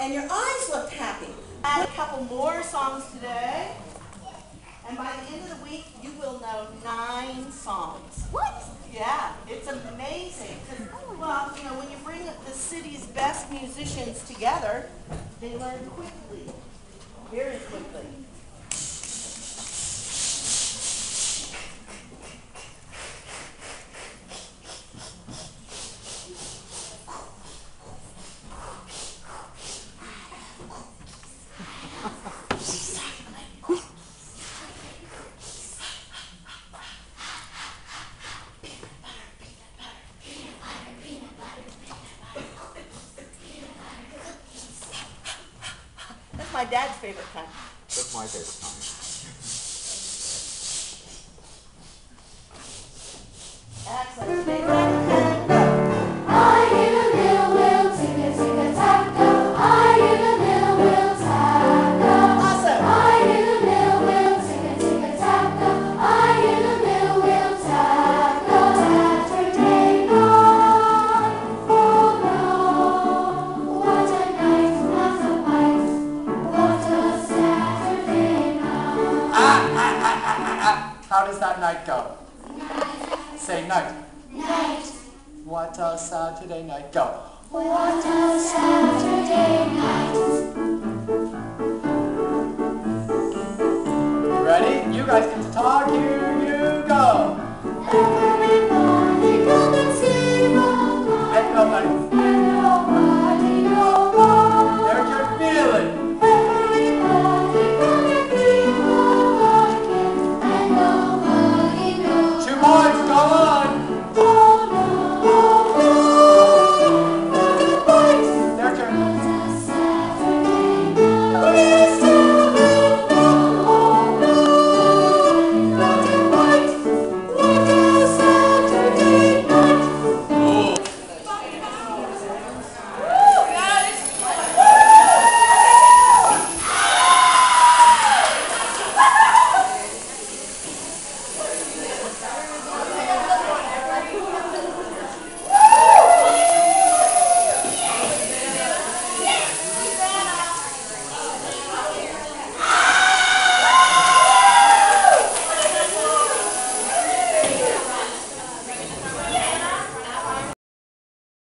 and your eyes looked happy. Add a couple more songs today, and by the end of the week, you will know nine songs. What? Yeah, it's amazing. well, you know, when you bring the city's best musicians together, they learn quickly, very quickly. My dad's favorite kind. That's my favorite kind. Excellent. How does that night go? Say night. Night, What a Saturday night go. what a Saturday night. Ready? You guys get to talk here.